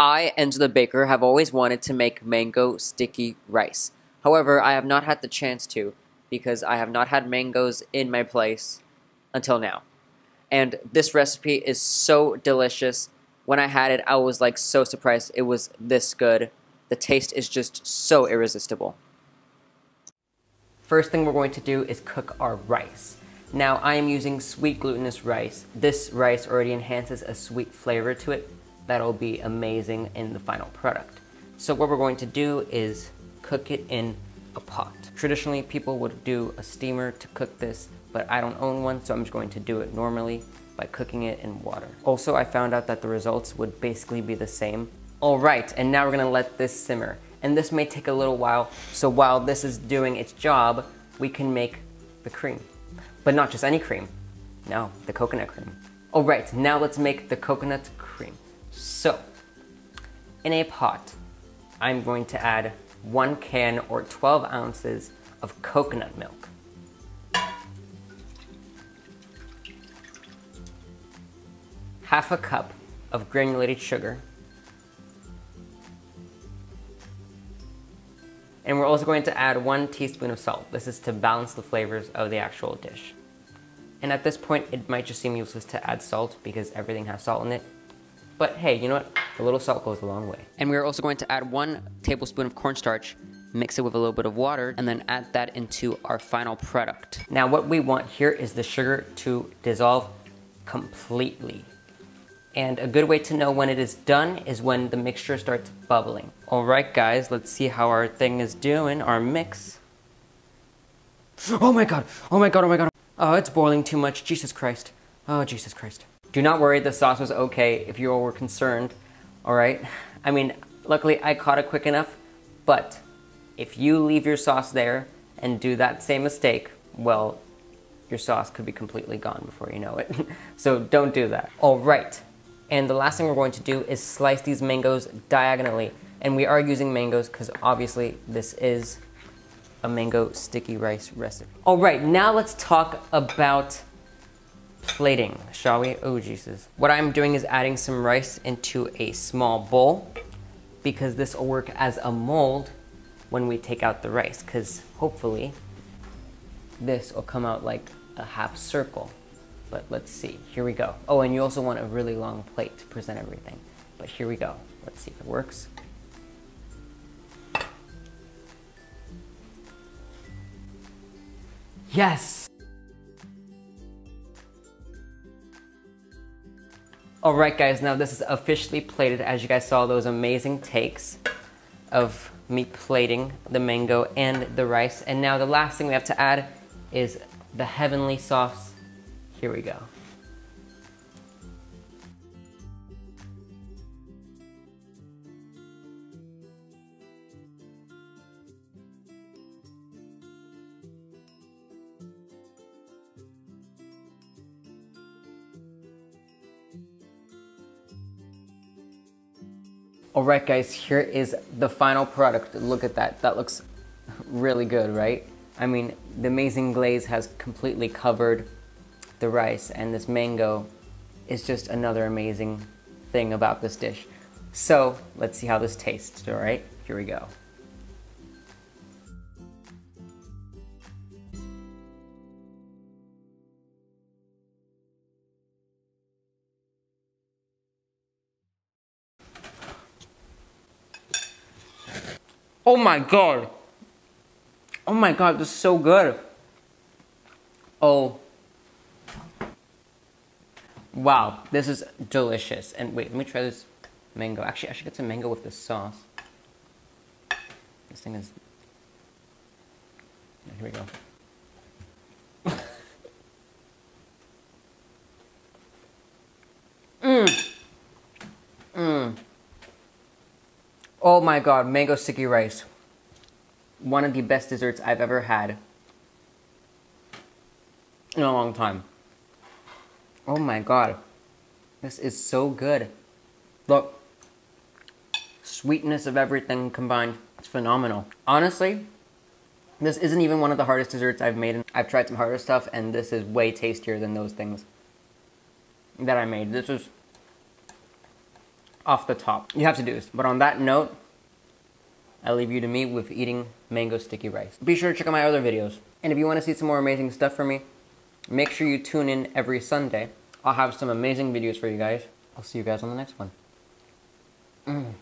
I, the Baker, have always wanted to make mango sticky rice. However, I have not had the chance to because I have not had mangoes in my place until now. And this recipe is so delicious. When I had it, I was like so surprised it was this good. The taste is just so irresistible. First thing we're going to do is cook our rice. Now I am using sweet glutinous rice. This rice already enhances a sweet flavor to it that'll be amazing in the final product. So what we're going to do is cook it in a pot. Traditionally people would do a steamer to cook this, but I don't own one so I'm just going to do it normally by cooking it in water. Also I found out that the results would basically be the same. Alright, and now we're gonna let this simmer. And this may take a little while, so while this is doing its job, we can make the cream. But not just any cream. No, the coconut cream. Alright, now let's make the coconut. So, in a pot, I'm going to add one can or 12 ounces of coconut milk. Half a cup of granulated sugar. And we're also going to add one teaspoon of salt. This is to balance the flavors of the actual dish. And at this point, it might just seem useless to add salt because everything has salt in it. But hey, you know what? A little salt goes a long way. And we're also going to add one tablespoon of cornstarch, mix it with a little bit of water, and then add that into our final product. Now what we want here is the sugar to dissolve completely. And a good way to know when it is done is when the mixture starts bubbling. All right, guys, let's see how our thing is doing, our mix. Oh my God, oh my God, oh my God. Oh, it's boiling too much, Jesus Christ. Oh, Jesus Christ. Do not worry, the sauce was okay if you all were concerned, all right? I mean, luckily I caught it quick enough, but if you leave your sauce there and do that same mistake, well, your sauce could be completely gone before you know it. so don't do that. All right, and the last thing we're going to do is slice these mangoes diagonally. And we are using mangoes because obviously this is a mango sticky rice recipe. All right, now let's talk about plating, shall we? Oh, Jesus. What I'm doing is adding some rice into a small bowl because this will work as a mold when we take out the rice because hopefully this will come out like a half circle. But let's see, here we go. Oh, and you also want a really long plate to present everything. But here we go. Let's see if it works. Yes! Alright guys, now this is officially plated as you guys saw those amazing takes of me plating the mango and the rice. And now the last thing we have to add is the heavenly sauce. Here we go. Alright guys, here is the final product. Look at that. That looks really good, right? I mean, the amazing glaze has completely covered the rice and this mango is just another amazing thing about this dish. So, let's see how this tastes, alright? Here we go. Oh my god. Oh my god, this is so good. Oh. Wow, this is delicious. And wait, let me try this mango. Actually, I should get some mango with this sauce. This thing is... Here we go. Oh my god, mango sticky rice. One of the best desserts I've ever had in a long time. Oh my god. This is so good. Look. Sweetness of everything combined. It's phenomenal. Honestly, this isn't even one of the hardest desserts I've made. I've tried some harder stuff and this is way tastier than those things that I made. This is off the top. You have to do this. But on that note, I leave you to me with eating mango sticky rice. Be sure to check out my other videos. And if you want to see some more amazing stuff from me, make sure you tune in every Sunday. I'll have some amazing videos for you guys. I'll see you guys on the next one. Mm.